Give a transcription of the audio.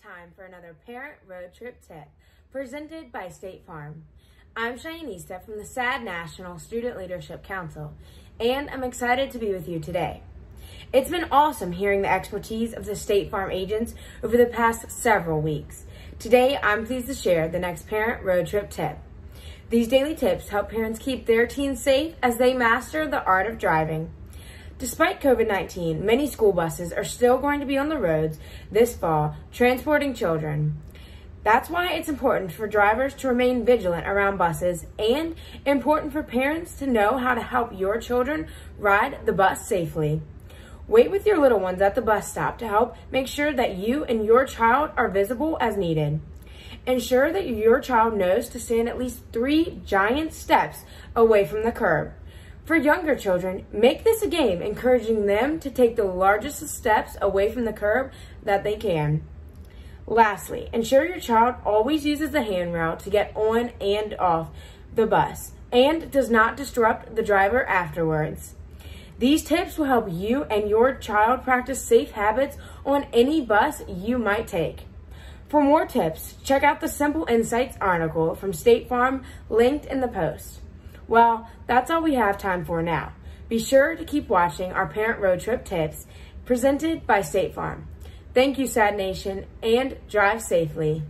time for another Parent Road Trip Tip presented by State Farm. I'm Cheyenneista from the SADD National Student Leadership Council, and I'm excited to be with you today. It's been awesome hearing the expertise of the State Farm agents over the past several weeks. Today, I'm pleased to share the next Parent Road Trip Tip. These daily tips help parents keep their teens safe as they master the art of driving. Despite COVID-19, many school buses are still going to be on the roads this fall, transporting children. That's why it's important for drivers to remain vigilant around buses and important for parents to know how to help your children ride the bus safely. Wait with your little ones at the bus stop to help make sure that you and your child are visible as needed. Ensure that your child knows to stand at least three giant steps away from the curb. For younger children, make this a game, encouraging them to take the largest steps away from the curb that they can. Lastly, ensure your child always uses the handrail to get on and off the bus and does not disrupt the driver afterwards. These tips will help you and your child practice safe habits on any bus you might take. For more tips, check out the Simple Insights article from State Farm linked in the post. Well, that's all we have time for now. Be sure to keep watching our Parent Road Trip tips presented by State Farm. Thank you, SADD Nation, and drive safely.